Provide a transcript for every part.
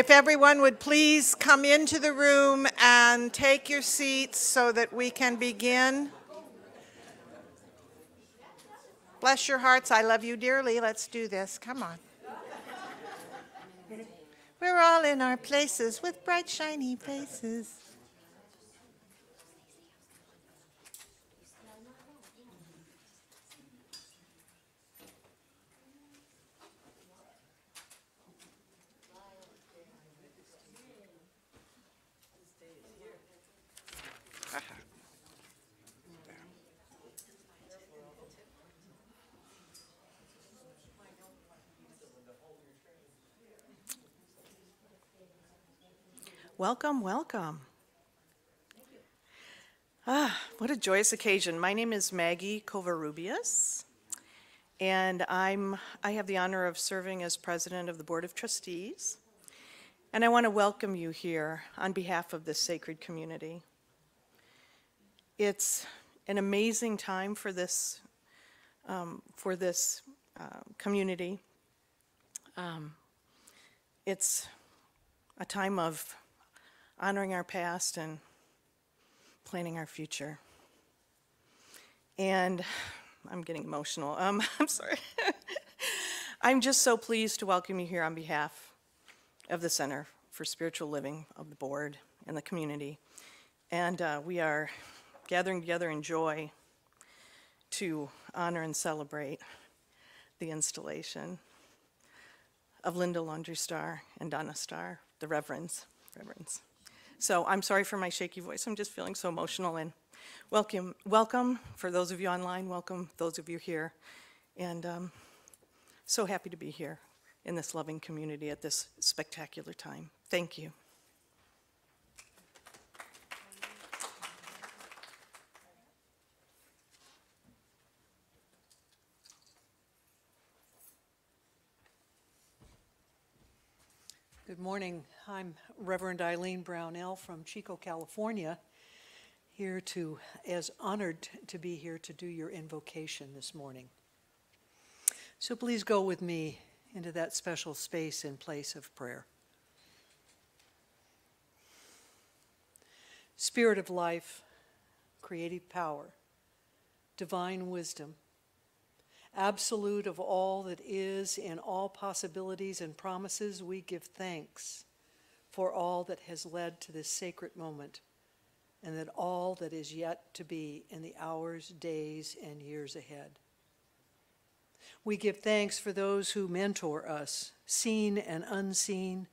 If everyone would please come into the room and take your seats so that we can begin. Bless your hearts. I love you dearly. Let's do this. Come on. We're all in our places with bright, shiny faces. Welcome, welcome. Ah, what a joyous occasion. My name is Maggie Covarrubias, and I'm, I have the honor of serving as president of the Board of Trustees. And I want to welcome you here on behalf of this sacred community. It's an amazing time for this, um, for this uh, community. Um, it's a time of honoring our past and planning our future. And I'm getting emotional. Um, I'm sorry. I'm just so pleased to welcome you here on behalf of the Center for Spiritual Living of the board and the community. And uh, we are gathering together in joy to honor and celebrate the installation of Linda Lundry Starr and Donna Starr, the Reverends. Reverends. So I'm sorry for my shaky voice. I'm just feeling so emotional and welcome, welcome for those of you online. Welcome those of you here, and um, so happy to be here in this loving community at this spectacular time. Thank you. Good morning. I'm Reverend Eileen Brownell from Chico, California, here to, as honored to be here to do your invocation this morning. So please go with me into that special space and place of prayer. Spirit of life, creative power, divine wisdom, absolute of all that is in all possibilities and promises, we give thanks for all that has led to this sacred moment and that all that is yet to be in the hours, days, and years ahead. We give thanks for those who mentor us, seen and unseen,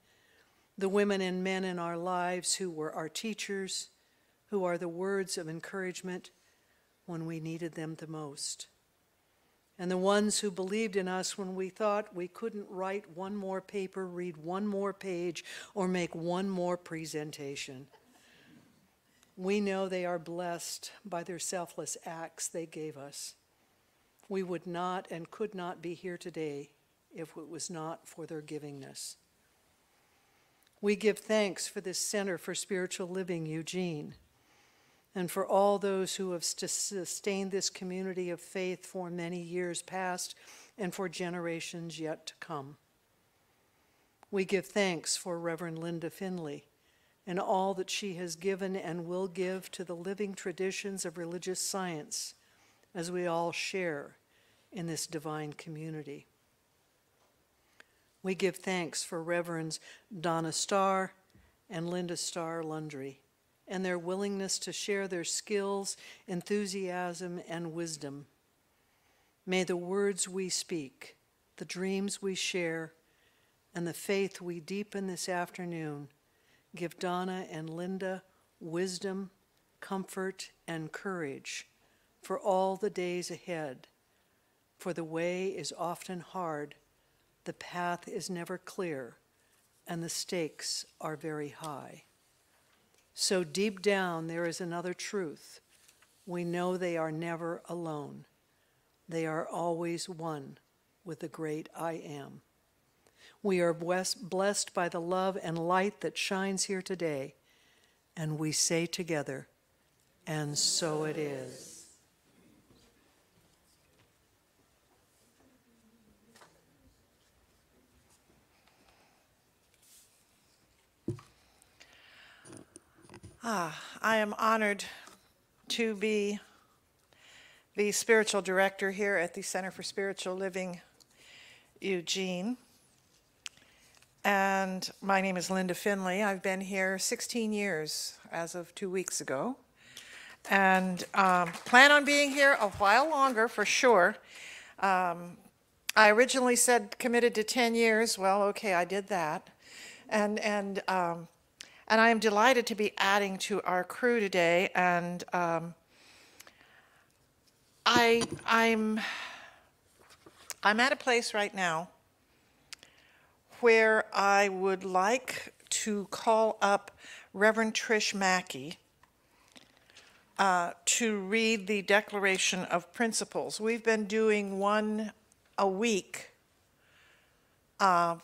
the women and men in our lives who were our teachers, who are the words of encouragement when we needed them the most and the ones who believed in us when we thought we couldn't write one more paper, read one more page, or make one more presentation. We know they are blessed by their selfless acts they gave us. We would not and could not be here today if it was not for their givingness. We give thanks for this Center for Spiritual Living, Eugene and for all those who have sustained this community of faith for many years past and for generations yet to come. We give thanks for Reverend Linda Finley and all that she has given and will give to the living traditions of religious science as we all share in this divine community. We give thanks for Reverends Donna Starr and Linda Starr Lundry and their willingness to share their skills, enthusiasm, and wisdom. May the words we speak, the dreams we share, and the faith we deepen this afternoon give Donna and Linda wisdom, comfort, and courage for all the days ahead. For the way is often hard, the path is never clear, and the stakes are very high. So deep down, there is another truth. We know they are never alone. They are always one with the great I am. We are blessed by the love and light that shines here today, and we say together, and so it is. I am honored to be the spiritual director here at the Center for Spiritual Living Eugene. And my name is Linda Finley. I've been here 16 years as of two weeks ago. And um, plan on being here a while longer for sure. Um, I originally said committed to 10 years. Well, okay, I did that. And, and, um, and I am delighted to be adding to our crew today. And um, I, I'm, I'm at a place right now where I would like to call up Reverend Trish Mackey uh, to read the Declaration of Principles. We've been doing one a week uh,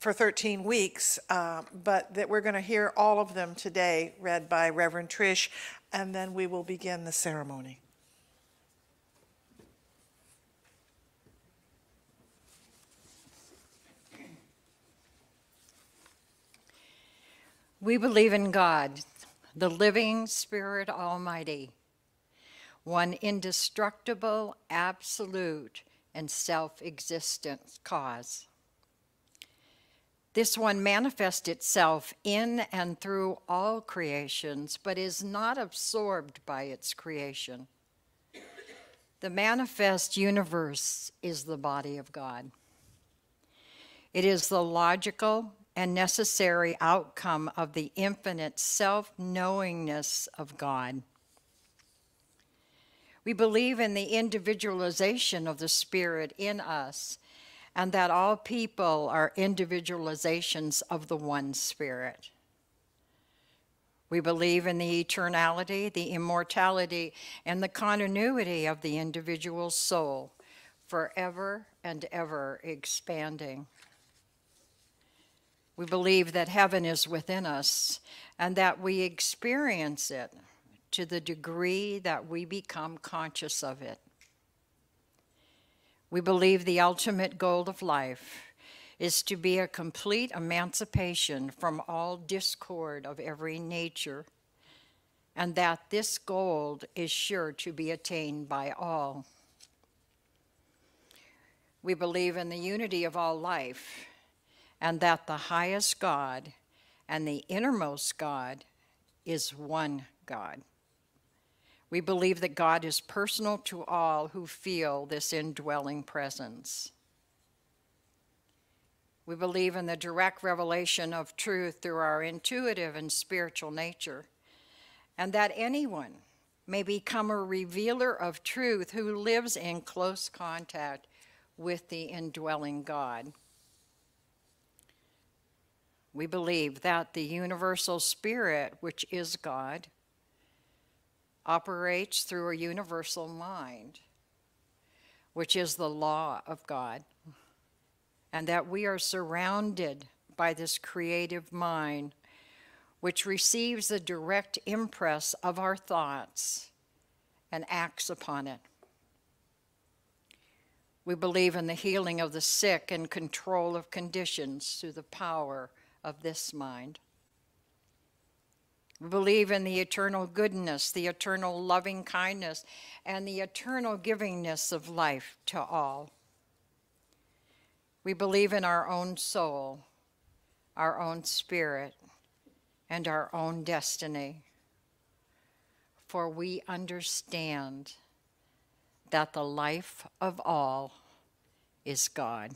for 13 weeks, uh, but that we're going to hear all of them today read by Reverend Trish, and then we will begin the ceremony. We believe in God, the living Spirit Almighty, one indestructible, absolute, and self existent cause. This one manifests itself in and through all creations, but is not absorbed by its creation. The manifest universe is the body of God. It is the logical and necessary outcome of the infinite self knowingness of God. We believe in the individualization of the Spirit in us and that all people are individualizations of the one Spirit. We believe in the eternality, the immortality, and the continuity of the individual soul, forever and ever expanding. We believe that heaven is within us and that we experience it to the degree that we become conscious of it. We believe the ultimate goal of life is to be a complete emancipation from all discord of every nature, and that this goal is sure to be attained by all. We believe in the unity of all life, and that the highest God and the innermost God is one God. We believe that God is personal to all who feel this indwelling presence. We believe in the direct revelation of truth through our intuitive and spiritual nature, and that anyone may become a revealer of truth who lives in close contact with the indwelling God. We believe that the universal spirit, which is God, operates through a universal mind, which is the law of God, and that we are surrounded by this creative mind, which receives the direct impress of our thoughts and acts upon it. We believe in the healing of the sick and control of conditions through the power of this mind. We believe in the eternal goodness, the eternal loving kindness, and the eternal givingness of life to all. We believe in our own soul, our own spirit, and our own destiny. For we understand that the life of all is God.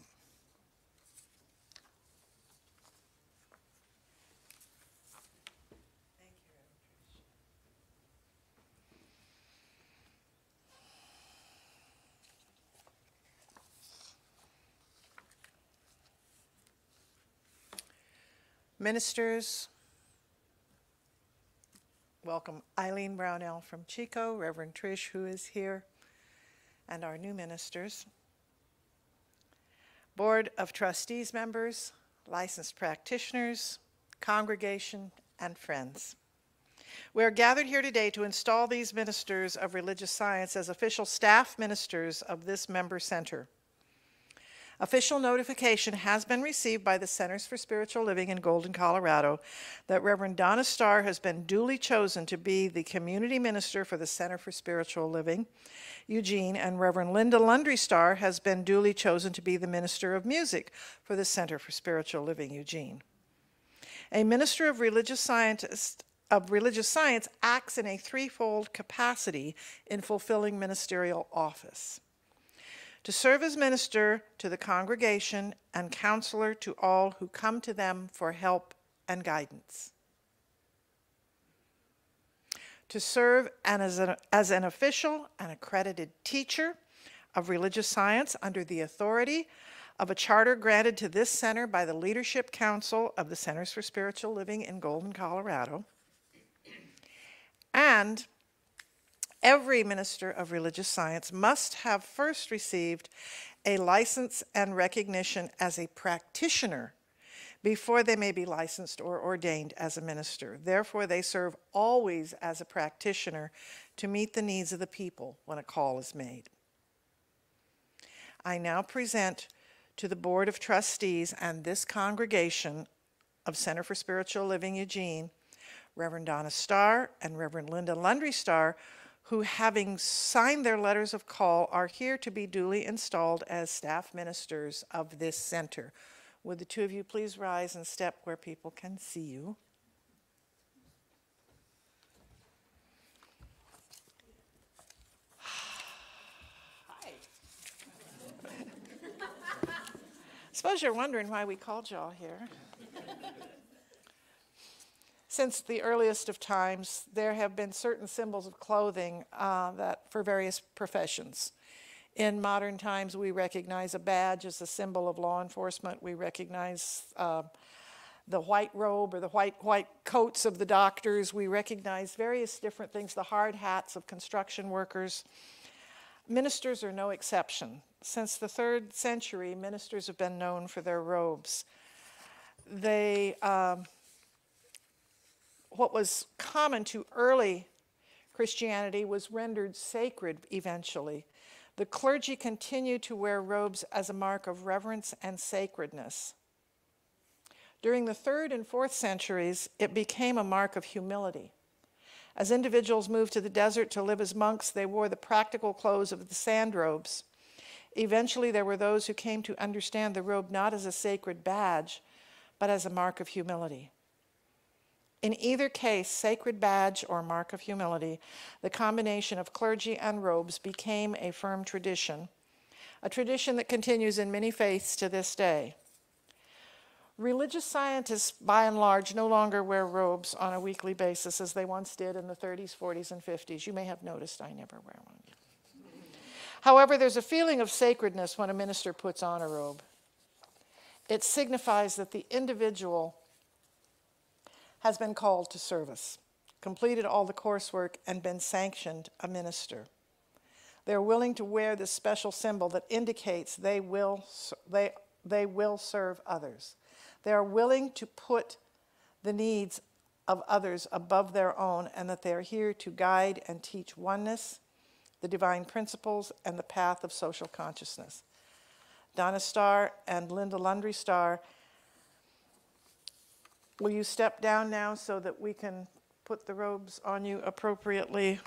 Ministers, welcome Eileen Brownell from Chico, Reverend Trish, who is here, and our new ministers. Board of Trustees members, licensed practitioners, congregation, and friends. We are gathered here today to install these ministers of religious science as official staff ministers of this member center. Official notification has been received by the Centers for Spiritual Living in Golden, Colorado, that Reverend Donna Starr has been duly chosen to be the community minister for the Center for Spiritual Living, Eugene, and Reverend Linda Lundry Starr has been duly chosen to be the minister of music for the Center for Spiritual Living, Eugene. A minister of religious scientist of religious science acts in a threefold capacity in fulfilling ministerial office to serve as minister to the congregation and counselor to all who come to them for help and guidance. To serve as an, as an official and accredited teacher of religious science under the authority of a charter granted to this center by the Leadership Council of the Centers for Spiritual Living in Golden, Colorado. And every minister of religious science must have first received a license and recognition as a practitioner before they may be licensed or ordained as a minister. Therefore, they serve always as a practitioner to meet the needs of the people when a call is made. I now present to the Board of Trustees and this congregation of Center for Spiritual Living Eugene, Reverend Donna Starr and Reverend Linda Lundry Starr, who, having signed their letters of call, are here to be duly installed as staff ministers of this center. Would the two of you please rise and step where people can see you? Hi. Suppose you're wondering why we called y'all here. Since the earliest of times, there have been certain symbols of clothing uh, that for various professions. In modern times, we recognize a badge as a symbol of law enforcement. We recognize uh, the white robe or the white white coats of the doctors. We recognize various different things, the hard hats of construction workers. Ministers are no exception. Since the third century, ministers have been known for their robes. They um, what was common to early Christianity was rendered sacred eventually. The clergy continued to wear robes as a mark of reverence and sacredness. During the third and fourth centuries, it became a mark of humility. As individuals moved to the desert to live as monks, they wore the practical clothes of the sand robes. Eventually, there were those who came to understand the robe not as a sacred badge, but as a mark of humility. In either case, sacred badge or mark of humility, the combination of clergy and robes became a firm tradition, a tradition that continues in many faiths to this day. Religious scientists, by and large, no longer wear robes on a weekly basis as they once did in the 30s, 40s, and 50s. You may have noticed I never wear one. However, there's a feeling of sacredness when a minister puts on a robe. It signifies that the individual has been called to service, completed all the coursework, and been sanctioned a minister. They're willing to wear this special symbol that indicates they will, they, they will serve others. They are willing to put the needs of others above their own, and that they are here to guide and teach oneness, the divine principles, and the path of social consciousness. Donna Starr and Linda Lundry Starr Will you step down now so that we can put the robes on you appropriately?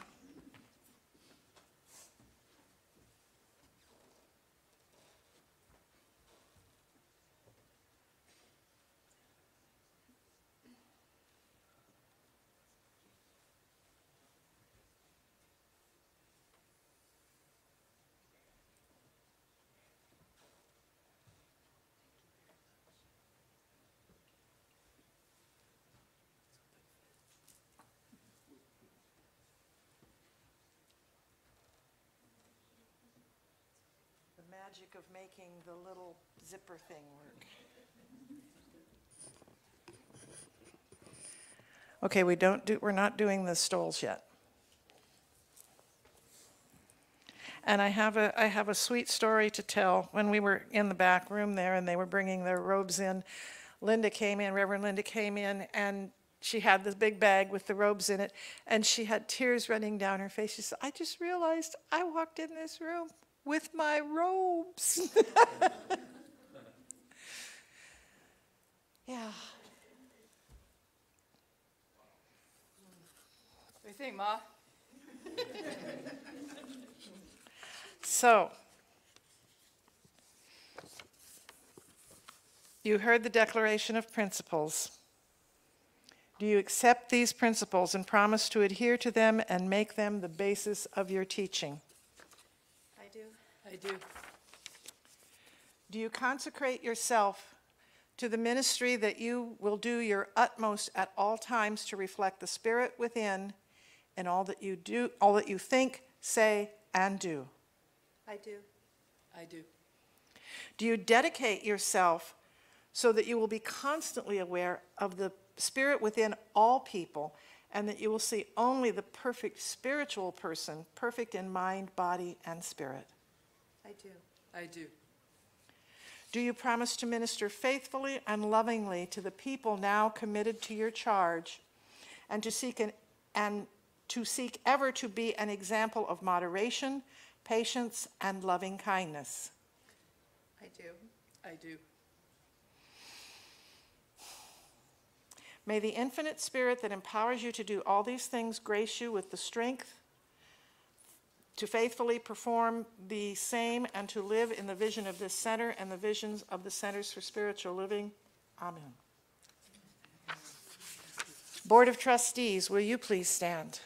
The magic of making the little zipper thing work. Okay, we don't do, we're not doing the stoles yet. And I have a, I have a sweet story to tell. When we were in the back room there and they were bringing their robes in, Linda came in, Reverend Linda came in, and she had this big bag with the robes in it, and she had tears running down her face. She said, I just realized I walked in this room with my robes. Yeah. What do you think, Ma? So, you heard the Declaration of Principles. Do you accept these principles and promise to adhere to them and make them the basis of your teaching? I do. Do. You consecrate yourself to the ministry that you will do your utmost at all times to reflect the Spirit within in all that you do, all that you think, say, and do? I do. I do. Do you dedicate yourself so that you will be constantly aware of the Spirit within all people and that you will see only the perfect spiritual person, perfect in mind, body, and spirit? I do. I do. Do you promise to minister faithfully and lovingly to the people now committed to your charge and to seek an, and to seek ever to be an example of moderation, patience, and loving kindness? I do. I do. May the infinite spirit that empowers you to do all these things grace you with the strength to faithfully perform the same and to live in the vision of this center and the visions of the Centers for Spiritual Living. Amen. Board of Trustees, will you please stand?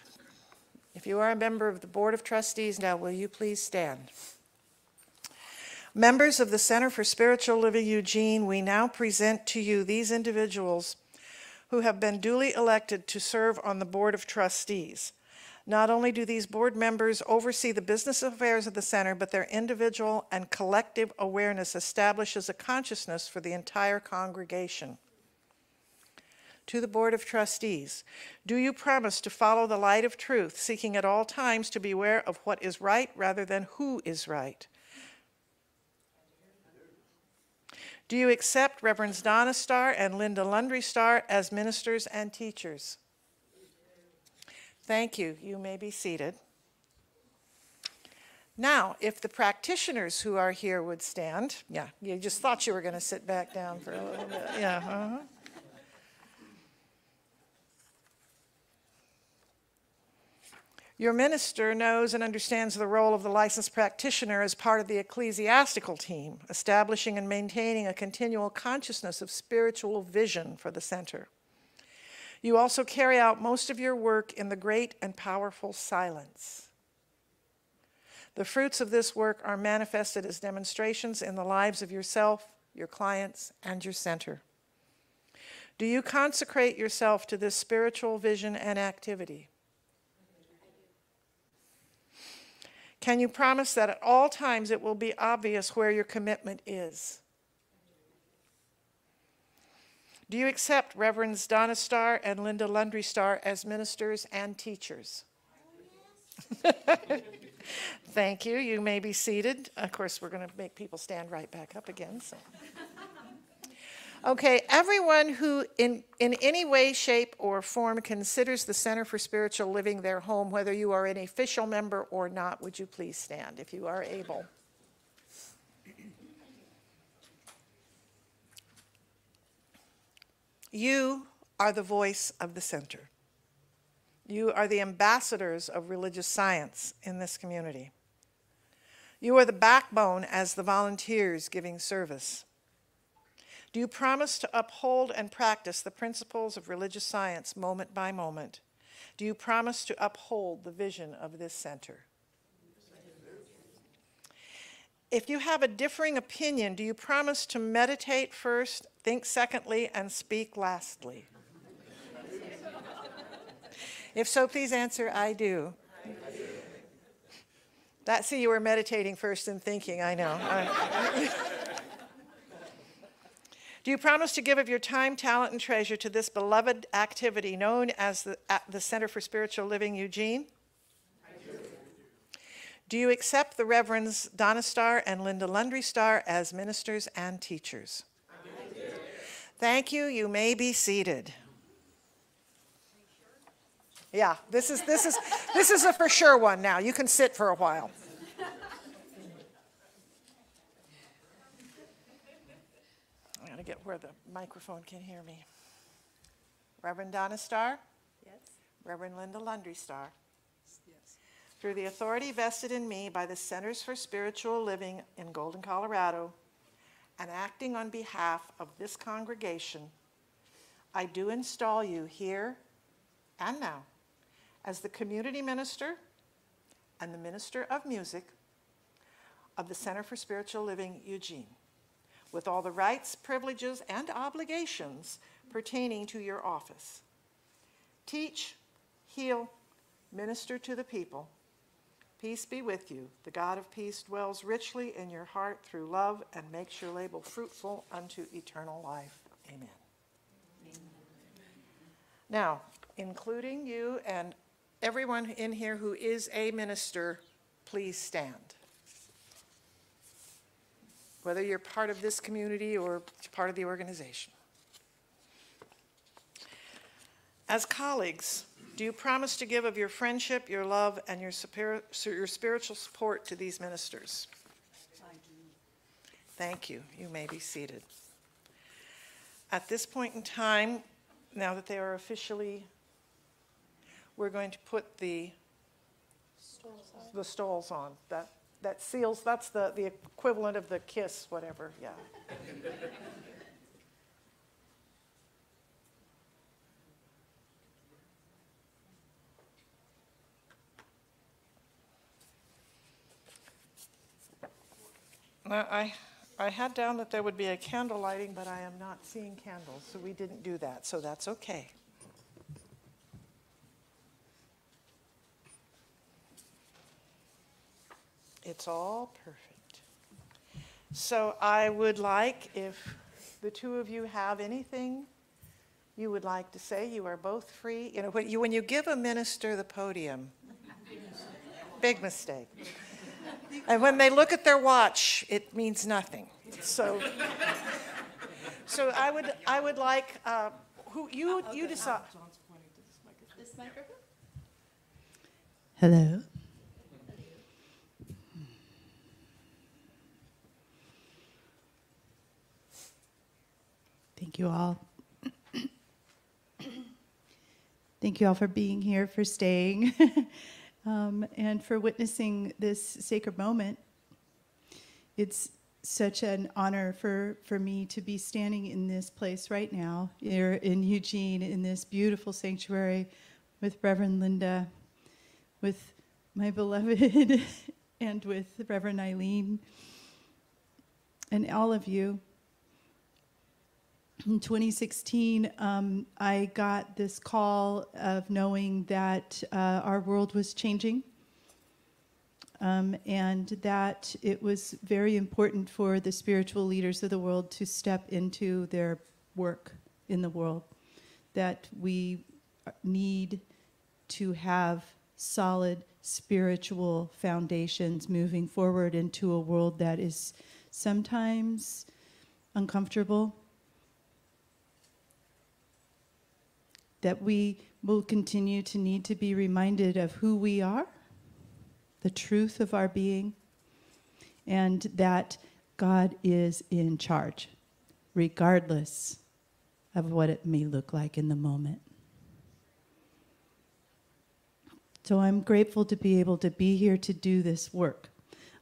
If you are a member of the Board of Trustees now, will you please stand? Members of the Center for Spiritual Living Eugene, we now present to you these individuals who have been duly elected to serve on the Board of Trustees. Not only do these board members oversee the business affairs of the center, but their individual and collective awareness establishes a consciousness for the entire congregation. To the Board of Trustees, do you promise to follow the light of truth, seeking at all times to beware of what is right rather than who is right? Do you accept Reverends Donna Starr and Linda Lundry Starr as ministers and teachers? Thank you. You may be seated. Now, if the practitioners who are here would stand, yeah, you just thought you were going to sit back down for a little bit. Yeah. uh-huh. Your minister knows and understands the role of the licensed practitioner as part of the ecclesiastical team, establishing and maintaining a continual consciousness of spiritual vision for the center. You also carry out most of your work in the great and powerful silence. The fruits of this work are manifested as demonstrations in the lives of yourself, your clients, and your center. Do you consecrate yourself to this spiritual vision and activity? Can you promise that at all times it will be obvious where your commitment is? Do you accept Reverends Donna Starr and Linda Lundry Starr as ministers and teachers? Thank you. You may be seated. Of course, we're going to make people stand right back up again. So. Okay, everyone who in, in any way, shape, or form considers the Center for Spiritual Living their home, whether you are an official member or not, would you please stand if you are able? You are the voice of the center. You are the ambassadors of religious science in this community. You are the backbone as the volunteers giving service. Do you promise to uphold and practice the principles of religious science moment by moment? Do you promise to uphold the vision of this center? If you have a differing opinion, do you promise to meditate first, think secondly, and speak lastly? if so, please answer, I do. That, see, you were meditating first and thinking, I know. Do you promise to give of your time, talent, and treasure to this beloved activity known as the, the Center for Spiritual Living Eugene? Do. you accept the Reverends Donna Starr and Linda Lundry Starr as ministers and teachers? Thank you. You may be seated. Yeah, this is this is this is a for sure one now. You can sit for a while. I'm gonna get where the microphone can hear me. Reverend Donna Starr, Yes. Reverend Linda Lundry Starr. Through the authority vested in me by the Centers for Spiritual Living in Golden, Colorado, and acting on behalf of this congregation, I do install you here and now as the community minister and the minister of music of the Center for Spiritual Living Eugene, with all the rights, privileges, and obligations pertaining to your office. Teach, heal, minister to the people. Peace be with you. The God of peace dwells richly in your heart through love and makes your label fruitful unto eternal life. Amen. Now, including you and everyone in here who is a minister, please stand. Whether you're part of this community or part of the organization. As colleagues, do you promise to give of your friendship, your love, and your your spiritual support to these ministers? I do. Thank you. You may be seated. At this point in time, now that they are officially, we're going to put the the stoles on. That that seals. That's the the equivalent of the kiss, whatever. Yeah. I, I had down that there would be a candle lighting, but I am not seeing candles, so we didn't do that, so that's okay. It's all perfect. So I would like, if the two of you have anything you would like to say, you are both free. You know, when you, when you give a minister the podium, big mistake. And when they look at their watch, it means nothing. So, so I would, I would like, uh, who, you, you decide. This microphone? Hello. Thank you all. Thank you all for being here, for staying, um, and for witnessing this sacred moment. It's such an honor for, for me to be standing in this place right now, here in Eugene, in this beautiful sanctuary with Reverend Linda, with my beloved, and with Reverend Eileen, and all of you. In 2016, um, I got this call of knowing that uh, our world was changing. Um, and that it was very important for the spiritual leaders of the world to step into their work in the world, that we need to have solid spiritual foundations moving forward into a world that is sometimes uncomfortable, that we will continue to need to be reminded of who we are the truth of our being, and that God is in charge, regardless of what it may look like in the moment. So I'm grateful to be able to be here to do this work.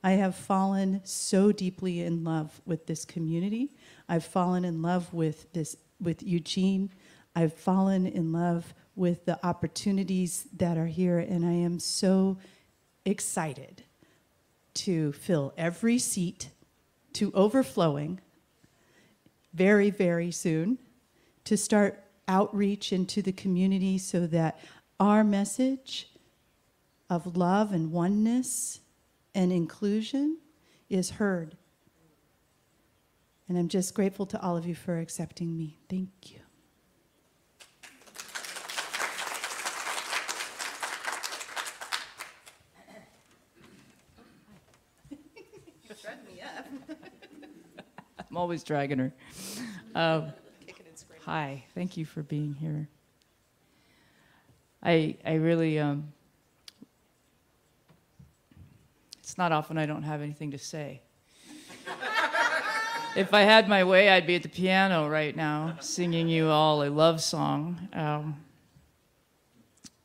I have fallen so deeply in love with this community. I've fallen in love with this with Eugene. I've fallen in love with the opportunities that are here and I am so excited to fill every seat to overflowing very, very soon, to start outreach into the community so that our message of love and oneness and inclusion is heard. And I'm just grateful to all of you for accepting me. Thank you. Always dragging her. Um, hi, thank you for being here. I I really um, it's not often I don't have anything to say. if I had my way, I'd be at the piano right now, singing you all a love song. Um,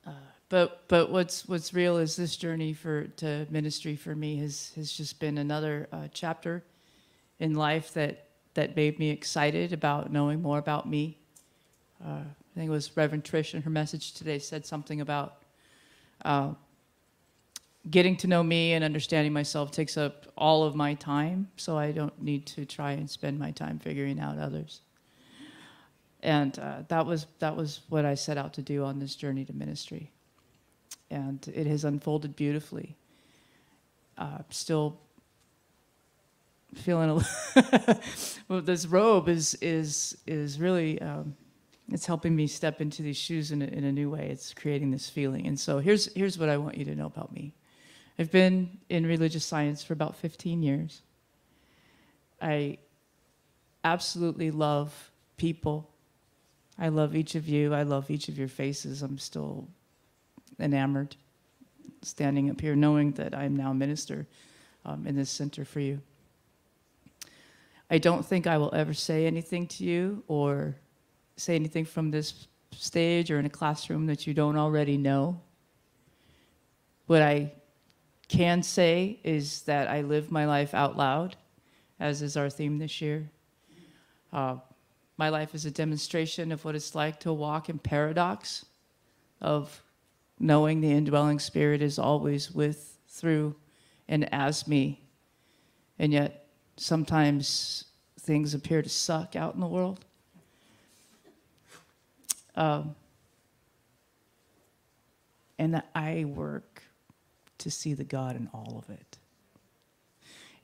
uh, but but what's what's real is this journey for to ministry for me has has just been another uh, chapter in life that that made me excited about knowing more about me. Uh, I think it was Reverend Trish in her message today said something about uh, getting to know me and understanding myself takes up all of my time, so I don't need to try and spend my time figuring out others. And uh, that was that was what I set out to do on this journey to ministry, and it has unfolded beautifully. Uh, still feeling a little well, this robe is is is really um, it's helping me step into these shoes in a, in a new way. It's creating this feeling, and so here's here's what I want you to know about me. I've been in religious science for about 15 years. I absolutely love people. I love each of you. I love each of your faces. I'm still enamored standing up here knowing that I'm now a minister um, in this center for you. I don't think I will ever say anything to you or say anything from this stage or in a classroom that you don't already know. What I can say is that I live my life out loud, as is our theme this year. Uh, my life is a demonstration of what it's like to walk in paradox, of knowing the indwelling spirit is always with, through, and as me. And yet, sometimes things appear to suck out in the world. Um, and that I work to see the God in all of it.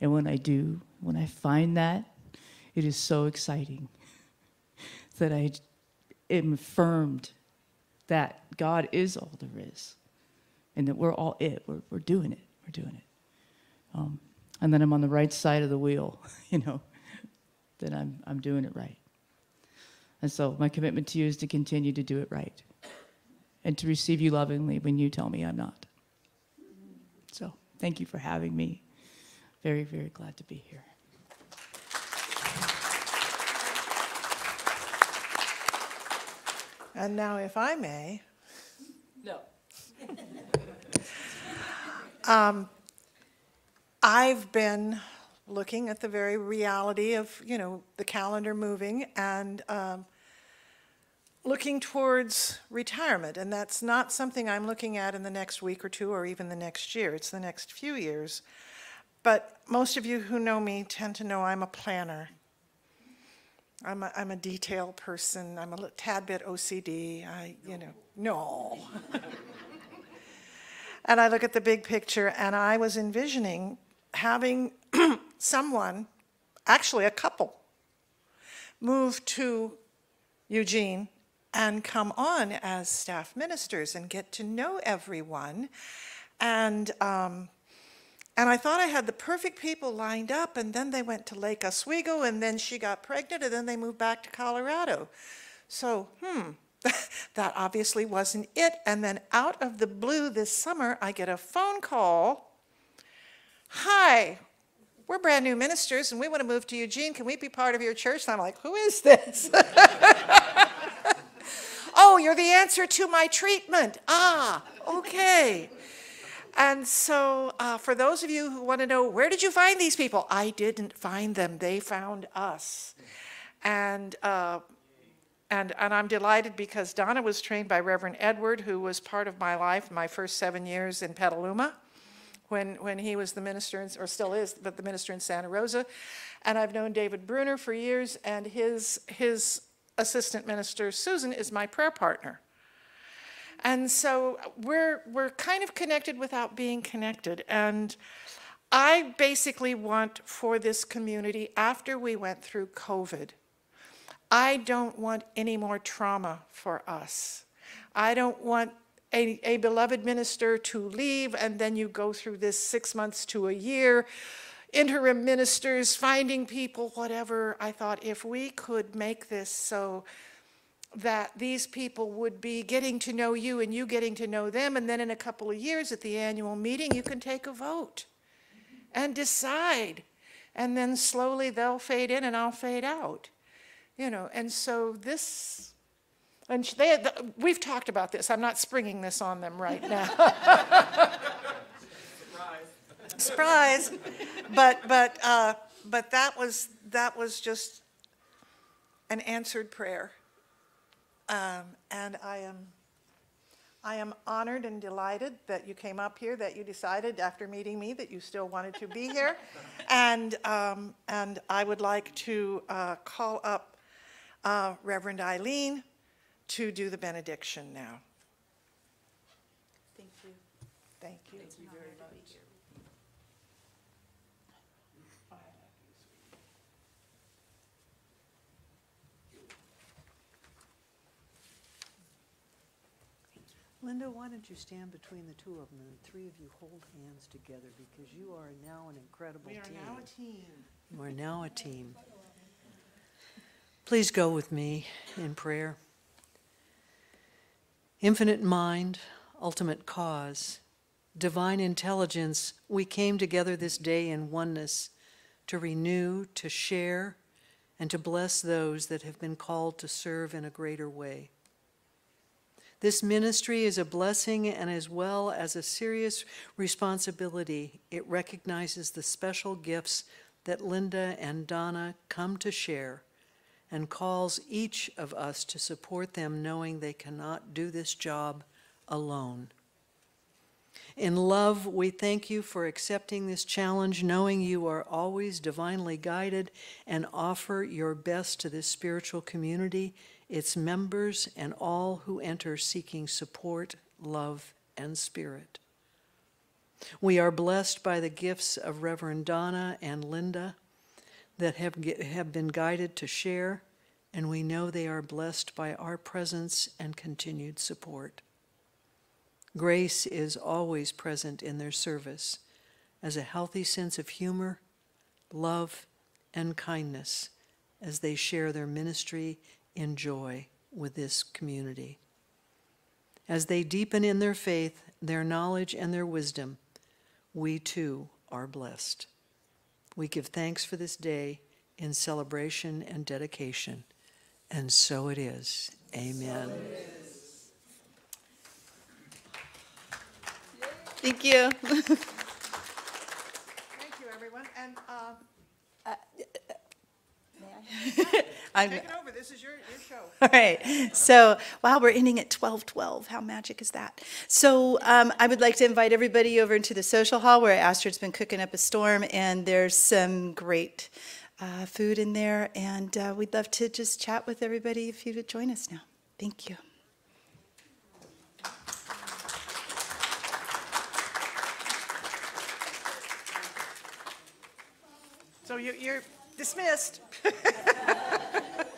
And when I do, when I find that, it is so exciting that I am affirmed that God is all there is and that we're all it. We're, we're doing it. We're doing it. Um, and then I'm on the right side of the wheel, you know, that I'm, I'm doing it right. And so my commitment to you is to continue to do it right and to receive you lovingly when you tell me I'm not. So thank you for having me. Very, very glad to be here. And now, if I may, No. Um, I've been looking at the very reality of, you know, the calendar moving and um, looking towards retirement. And that's not something I'm looking at in the next week or two or even the next year. It's the next few years. But most of you who know me tend to know I'm a planner. I'm a, I'm a detail person. I'm a tad bit OCD. I, you know, no. and I look at the big picture, and I was envisioning having someone, actually a couple, move to Eugene and come on as staff ministers and get to know everyone. And um, and I thought I had the perfect people lined up, and then they went to Lake Oswego, and then she got pregnant, and then they moved back to Colorado. So, hmm, that obviously wasn't it. And then out of the blue this summer, I get a phone call. Hi, we're brand new ministers, and we want to move to Eugene. Can we be part of your church? And I'm like, who is this? oh, you're the answer to my treatment. Ah, okay. And so, uh, for those of you who want to know, where did you find these people? I didn't find them, they found us. And, uh, and, and I'm delighted because Donna was trained by Reverend Edward, who was part of my life my first seven years in Petaluma when, when he was the minister, in, or still is, but the minister in Santa Rosa. And I've known David Bruner for years, and his, his assistant minister, Susan, is my prayer partner. And so we're, we're kind of connected without being connected. And I basically want for this community, after we went through COVID, I don't want any more trauma for us. I don't want a, a beloved minister to leave and then you go through this six months to a year, interim ministers, finding people, whatever. I thought if we could make this so that these people would be getting to know you and you getting to know them, and then in a couple of years at the annual meeting, you can take a vote and decide and then slowly they'll fade in and I'll fade out. You know, and so this, and they, the- we've talked about this. I'm not springing this on them right now. Surprise. But, but, uh, but that was, that was just an answered prayer. Um, and I am, I am honored and delighted that you came up here, that you decided after meeting me that you still wanted to be here. And, um, and I would like to, uh, call up, uh, Reverend Eileen to do the benediction now. Thank you. Thank you. Thank you very much. Linda, why don't you stand between the two of them and the three of you hold hands together because you are now an incredible We team. are now a team. You are now a team. Please go with me in prayer. Infinite mind, ultimate cause, divine intelligence, we came together this day in oneness to renew, to share, and to bless those that have been called to serve in a greater way. This ministry is a blessing and as well as a serious responsibility. It recognizes the special gifts that Linda and Donna come to share and calls each of us to support them knowing they cannot do this job alone. In love, we thank you for accepting this challenge, knowing you are always divinely guided, and offer your best to this spiritual community, its members, and all who enter seeking support, love, and spirit. We are blessed by the gifts of Reverend Donna and Linda that have, ge- have been guided to share, and we know they are blessed by our presence and continued support. Grace is always present in their service as a healthy sense of humor, love, and kindness as they share their ministry in joy with this community. As they deepen in their faith, their knowledge, and their wisdom, we too are blessed. We give thanks for this day in celebration and dedication, and so it is. Amen. Thank you. Thank you, everyone, and, uh, uh, uh, uh I'm, take it over, this is your, your show. all right. So, wow, we're ending at 12:12. How magic is that? So, um, I would like to invite everybody over into the social hall where Astrid's been cooking up a storm, and there's some great uh, food in there, and uh, we'd love to just chat with everybody if you would join us now. Thank you. So you- you're dismissed.